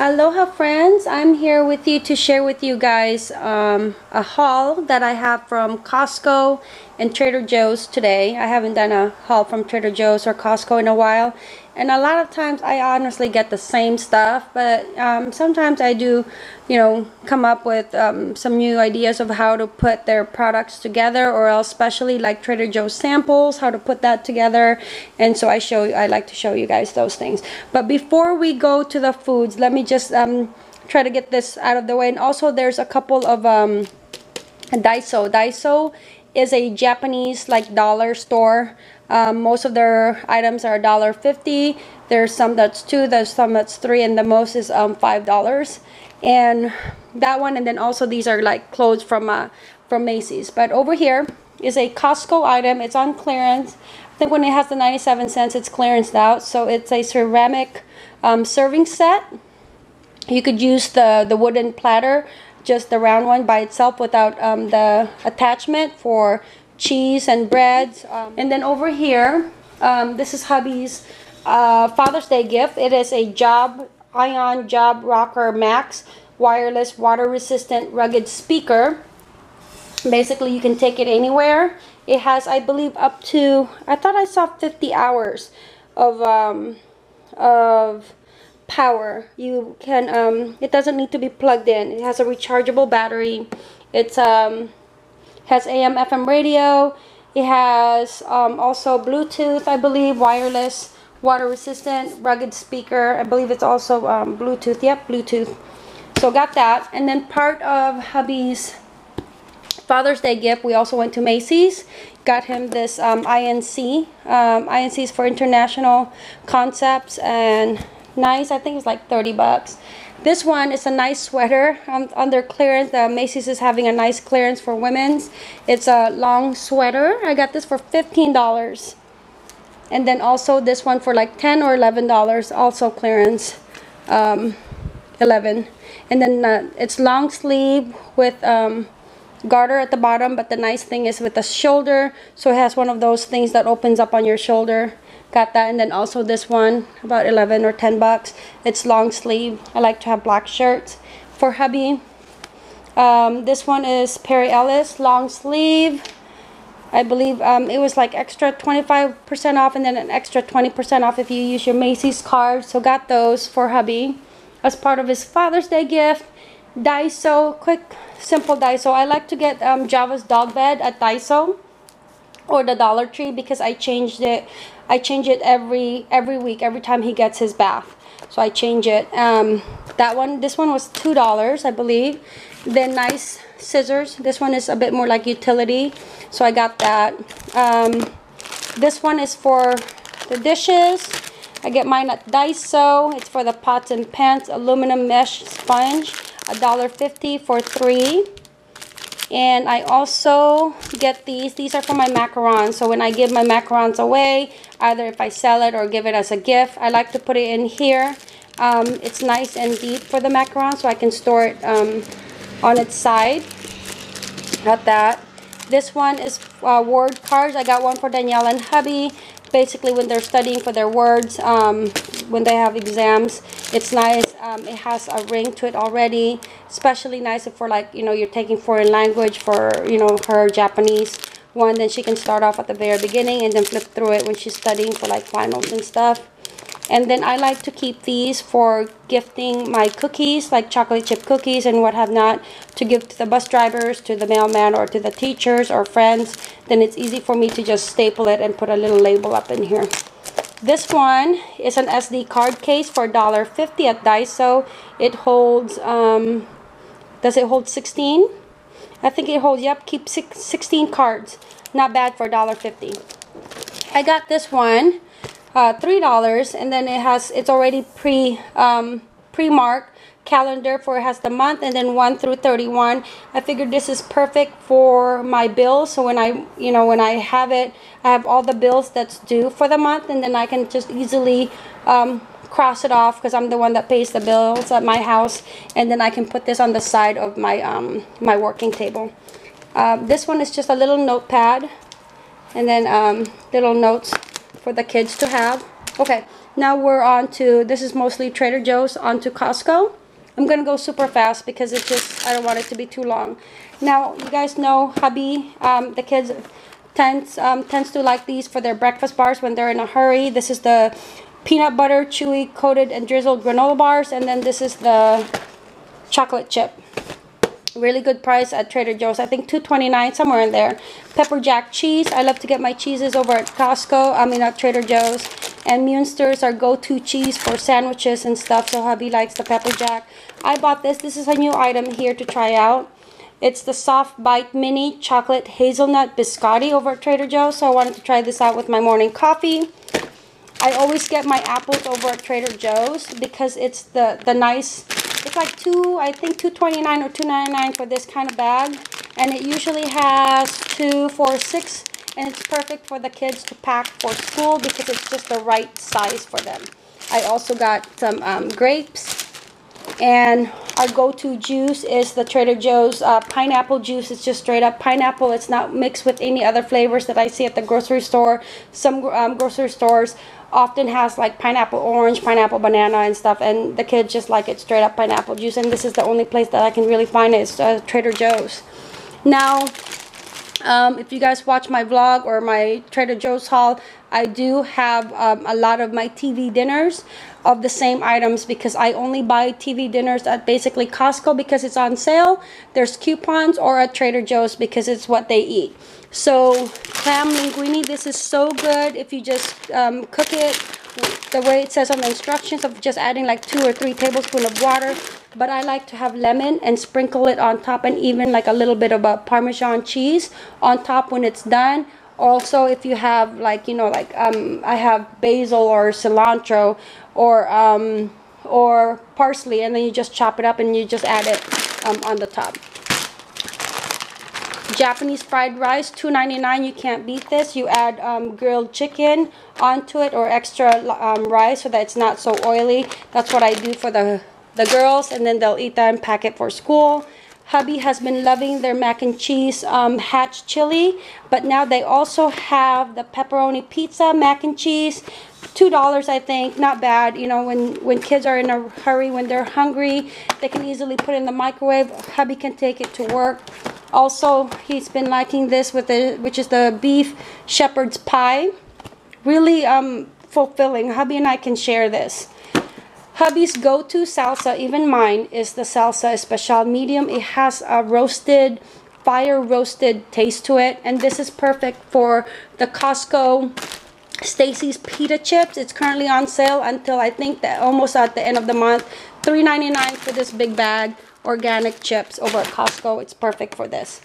Aloha friends, I'm here with you to share with you guys um, a haul that I have from Costco and Trader Joe's today. I haven't done a haul from Trader Joe's or Costco in a while and a lot of times I honestly get the same stuff but um, sometimes I do you know come up with um, some new ideas of how to put their products together or else especially like Trader Joe's samples how to put that together. And so I show I like to show you guys those things. But before we go to the foods let me just um, try to get this out of the way. And also there's a couple of um, Daiso. Daiso is a Japanese like dollar store um, most of their items are $1.50. There's some that's two, there's some that's three, and the most is um, $5. And that one, and then also these are like clothes from uh, from Macy's. But over here is a Costco item. It's on clearance. I think when it has the 97 cents, it's clearanced out. So it's a ceramic um, serving set. You could use the, the wooden platter, just the round one by itself without um, the attachment for cheese and breads. Um, and then over here, um, this is hubby's uh, Father's Day gift. It is a Job Ion Job Rocker Max wireless water resistant rugged speaker. Basically, you can take it anywhere. It has, I believe, up to, I thought I saw 50 hours of, um, of power. You can, um, it doesn't need to be plugged in. It has a rechargeable battery. It's, um, has AM FM radio. It has um, also Bluetooth I believe wireless water resistant rugged speaker. I believe it's also um, Bluetooth. Yep Bluetooth. So got that. And then part of hubby's Father's Day gift we also went to Macy's. Got him this um, INC um, INCs for international concepts and nice I think it's like 30 bucks this one is a nice sweater um, under clearance. The Macy's is having a nice clearance for women's. It's a long sweater. I got this for $15. And then also this one for like 10 or $11. Also clearance. Um, 11 And then uh, it's long sleeve with um, garter at the bottom. But the nice thing is with the shoulder. So it has one of those things that opens up on your shoulder got that and then also this one about 11 or 10 bucks. It's long sleeve. I like to have black shirts for hubby. Um, this one is Perry Ellis long sleeve. I believe um, it was like extra 25% off and then an extra 20% off if you use your Macy's card. So got those for hubby as part of his Father's Day gift. Daiso quick simple Daiso. I like to get um, Java's dog bed at Daiso or the Dollar Tree because I changed it I change it every every week every time he gets his bath. So I change it. Um, that one this one was two dollars I believe. Then nice scissors. This one is a bit more like utility so I got that. Um, this one is for the dishes. I get mine at Daiso. It's for the pots and pans. Aluminum mesh sponge a dollar fifty for three and I also get these. These are for my macarons. So when I give my macarons away either if I sell it or give it as a gift I like to put it in here. Um, it's nice and deep for the macarons so I can store it um, on its side. Got that. This one is uh, word cards. I got one for Danielle and hubby basically when they're studying for their words um, when they have exams it's nice um, it has a ring to it already especially nice if for like you know you're taking foreign language for you know her Japanese one then she can start off at the very beginning and then flip through it when she's studying for like finals and stuff and then I like to keep these for gifting my cookies, like chocolate chip cookies and what have not, to give to the bus drivers, to the mailman, or to the teachers or friends. Then it's easy for me to just staple it and put a little label up in here. This one is an SD card case for $1.50 at Daiso. It holds, um, does it hold 16? I think it holds, yep, keep six, 16 cards. Not bad for $1.50. I got this one uh, three dollars and then it has it's already pre um, pre-marked calendar for it has the month and then 1 through 31 I figured this is perfect for my bills so when I you know when I have it I have all the bills that's due for the month and then I can just easily um, cross it off because I'm the one that pays the bills at my house and then I can put this on the side of my um, my working table. Uh, this one is just a little notepad and then um, little notes for the kids to have. Okay, now we're on to, this is mostly Trader Joe's, on to Costco. I'm gonna go super fast because it just, I don't want it to be too long. Now, you guys know hubby, um, the kids tends, um, tends to like these for their breakfast bars when they're in a hurry. This is the peanut butter, chewy, coated, and drizzled granola bars. And then this is the chocolate chip. Really good price at Trader Joe's. I think $2.29, somewhere in there. Pepper jack cheese. I love to get my cheeses over at Costco. I mean at Trader Joe's. And Munster's our go-to cheese for sandwiches and stuff. So hubby likes the pepper jack. I bought this. This is a new item here to try out. It's the Soft Bite Mini Chocolate Hazelnut Biscotti over at Trader Joe's. So I wanted to try this out with my morning coffee. I always get my apples over at Trader Joe's because it's the, the nice, it's like two, I think 229 or 299 for this kind of bag. And it usually has two, four, six and it's perfect for the kids to pack for school because it's just the right size for them. I also got some um, grapes and our go-to juice is the Trader Joe's uh, pineapple juice. It's just straight up pineapple. It's not mixed with any other flavors that I see at the grocery store. Some um, grocery stores often has like pineapple orange, pineapple banana and stuff and the kids just like it straight up pineapple juice and this is the only place that I can really find it. It's uh, Trader Joe's. Now um, if you guys watch my vlog or my Trader Joe's haul, I do have um, a lot of my TV dinners of the same items because I only buy TV dinners at basically Costco because it's on sale. There's coupons or at Trader Joe's because it's what they eat. So clam linguine, this is so good if you just um, cook it the way it says on the instructions of just adding like two or three tablespoons of water but I like to have lemon and sprinkle it on top and even like a little bit of a Parmesan cheese on top when it's done. Also, if you have like, you know, like um, I have basil or cilantro or um, or parsley and then you just chop it up and you just add it um, on the top. Japanese fried rice, $2.99. You can't beat this. You add um, grilled chicken onto it or extra um, rice so that it's not so oily. That's what I do for the the girls and then they'll eat that and pack it for school. Hubby has been loving their mac and cheese um, hatch chili, but now they also have the pepperoni pizza mac and cheese. Two dollars, I think, not bad. You know, when when kids are in a hurry, when they're hungry, they can easily put in the microwave. Hubby can take it to work. Also, he's been liking this with the which is the beef shepherd's pie. Really um fulfilling. Hubby and I can share this. Hubby's go-to salsa, even mine, is the salsa especial medium. It has a roasted, fire roasted taste to it. And this is perfect for the Costco Stacy's pita chips. It's currently on sale until I think that almost at the end of the month. $3.99 for this big bag. Organic chips over at Costco. It's perfect for this.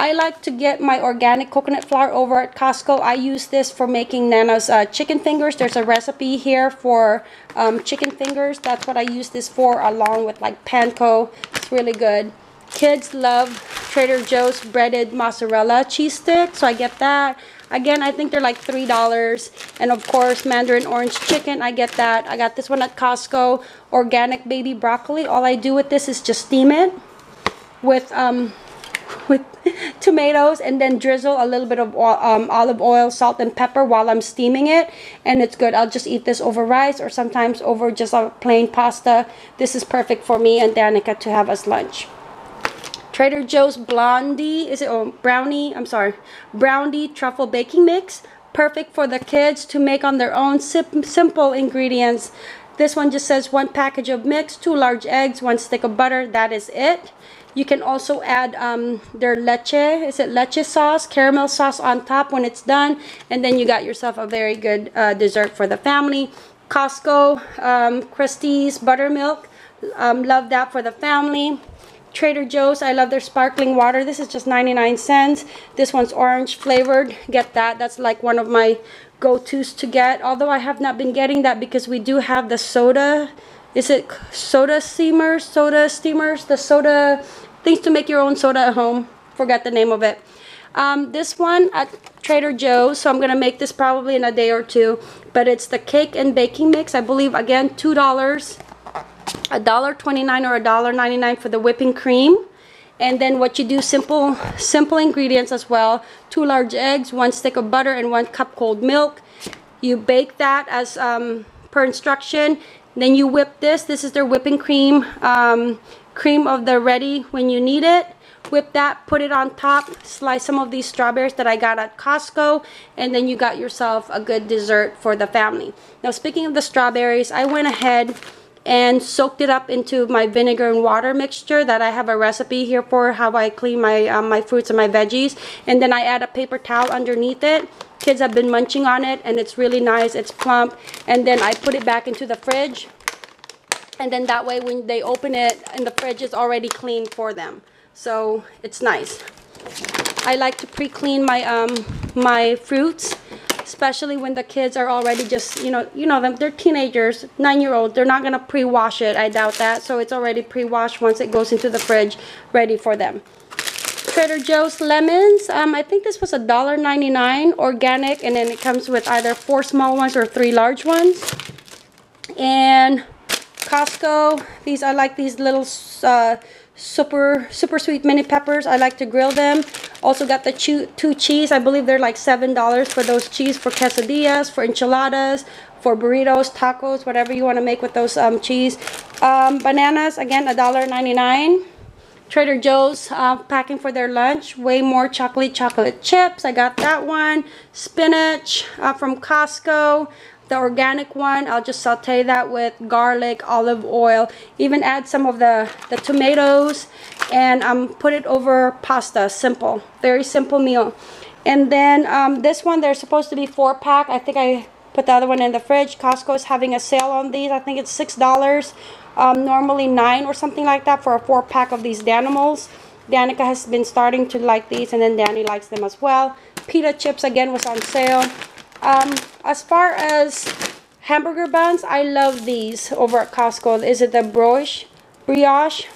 I like to get my organic coconut flour over at Costco. I use this for making Nana's uh, chicken fingers. There's a recipe here for um, chicken fingers. That's what I use this for along with like panko. It's really good. Kids love Trader Joe's breaded mozzarella cheese stick. So I get that. Again, I think they're like $3. And of course, mandarin orange chicken. I get that. I got this one at Costco. Organic baby broccoli. All I do with this is just steam it with um, with tomatoes and then drizzle a little bit of um, olive oil, salt, and pepper while I'm steaming it. And it's good. I'll just eat this over rice or sometimes over just a plain pasta. This is perfect for me and Danica to have as lunch. Trader Joe's Blondie, is it, oh, Brownie, I'm sorry, Brownie Truffle Baking Mix. Perfect for the kids to make on their own sim simple ingredients. This one just says one package of mix, two large eggs, one stick of butter. That is it. You can also add um, their leche, is it leche sauce, caramel sauce on top when it's done. And then you got yourself a very good uh, dessert for the family. Costco, um, Krusteaz buttermilk. Um, love that for the family. Trader Joe's, I love their sparkling water. This is just 99 cents. This one's orange flavored. Get that. That's like one of my go-tos to get. Although I have not been getting that because we do have the soda. Is it soda steamers? Soda steamers? The soda things to make your own soda at home. Forgot the name of it. Um, this one at Trader Joe's, so I'm to make this probably in a day or two. But it's the cake and baking mix. I believe, again, $2. a dollar 29 or a dollar 99 for the whipping cream and then what you do simple simple ingredients as well two large eggs one stick of butter and one cup cold milk You bake that as um, per instruction. Then you whip this. This is their whipping cream, um, cream of the ready when you need it. Whip that, put it on top, slice some of these strawberries that I got at Costco, and then you got yourself a good dessert for the family. Now speaking of the strawberries, I went ahead and soaked it up into my vinegar and water mixture that I have a recipe here for how I clean my um, my fruits and my veggies. And then I add a paper towel underneath it. Kids have been munching on it and it's really nice it's plump. And then I put it back into the fridge. And then that way when they open it and the fridge is already clean for them. So it's nice. I like to pre-clean my um my fruits especially when the kids are already just, you know, you know them, they're teenagers, nine-year-old, they're not to pre-wash it, I doubt that, so it's already pre-washed once it goes into the fridge, ready for them. Trader Joe's lemons, um, I think this was a dollar ninety-nine organic, and then it comes with either four small ones or three large ones. And Costco, these are like these little uh, super super sweet mini peppers i like to grill them also got the two cheese i believe they're like seven dollars for those cheese for quesadillas for enchiladas for burritos tacos whatever you want to make with those um, cheese um, bananas again a dollar 99 Trader Joe's uh, packing for their lunch. Way more chocolate chocolate chips. I got that one. Spinach uh, from Costco the organic one I'll just saute that with garlic olive oil even add some of the the tomatoes and um, put it over pasta simple very simple meal. And then um, this one they're supposed to be four pack. I think I put the other one in the fridge. Costco is having a sale on these. I think it's six dollars um, normally nine or something like that for a four pack of these Danimals. Danica has been starting to like these and then Danny likes them as well. Pita chips again was on sale um, as far as hamburger buns, I love these over at Costco. Is it the brioche? Brioche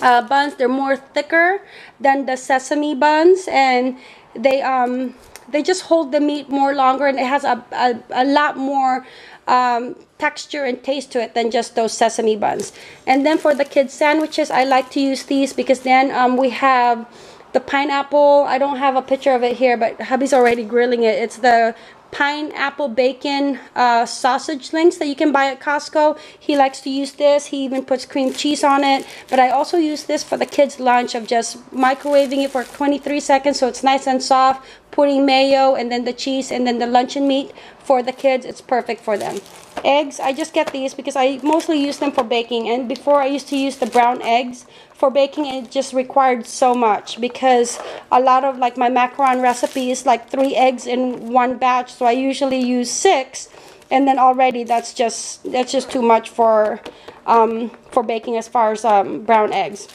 uh, buns. They're more thicker than the sesame buns, and they um they just hold the meat more longer, and it has a a, a lot more um, texture and taste to it than just those sesame buns. And then for the kids sandwiches, I like to use these because then um, we have the pineapple i don't have a picture of it here but hubby's already grilling it it's the pineapple bacon uh, sausage links that you can buy at Costco. He likes to use this. He even puts cream cheese on it. But I also use this for the kids' lunch of just microwaving it for 23 seconds so it's nice and soft, putting mayo and then the cheese and then the luncheon meat for the kids. It's perfect for them. Eggs, I just get these because I mostly use them for baking. And before I used to use the brown eggs for baking. It just required so much because a lot of like my macaron recipe is like three eggs in one batch. So I usually use six and then already that's just that's just too much for um, for baking as far as um, brown eggs.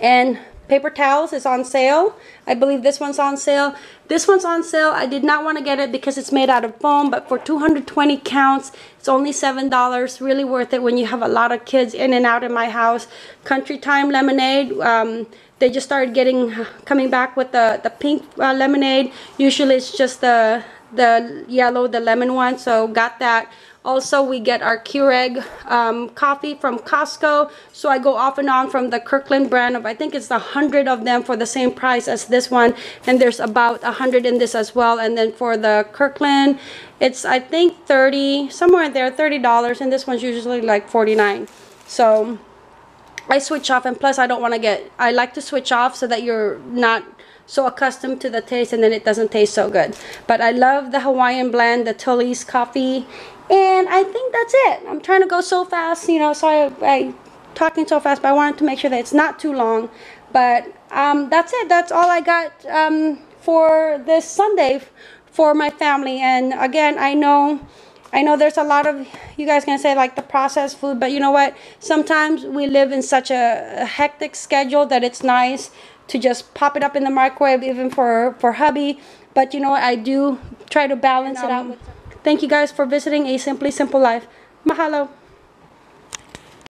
And paper towels is on sale. I believe this one's on sale. This one's on sale. I did not want to get it because it's made out of foam, but for 220 counts, it's only $7. Really worth it when you have a lot of kids in and out in my house. Country Time Lemonade. Um, they just started getting, coming back with the, the pink uh, lemonade. Usually it's just the, the yellow, the lemon one. So got that. Also, we get our Keurig um, coffee from Costco. So I go off and on from the Kirkland brand of, I think it's a hundred of them for the same price as this one. And there's about a hundred in this as well. And then for the Kirkland, it's I think 30, somewhere in there, $30. And this one's usually like 49 So I switch off and plus I don't want to get, I like to switch off so that you're not so accustomed to the taste and then it doesn't taste so good. But I love the Hawaiian blend, the Tully's coffee and I think that's it. I'm trying to go so fast, you know, so I, I talking so fast, but I wanted to make sure that it's not too long. But um, that's it. That's all I got um, for this Sunday for my family. And again, I know I know there's a lot of you guys gonna say like the processed food, but you know what? Sometimes we live in such a, a, hectic schedule that it's nice to just pop it up in the microwave, even for for hubby. But you know what? I do try to balance um, it out. Thank you guys for visiting A Simply Simple Life. Mahalo.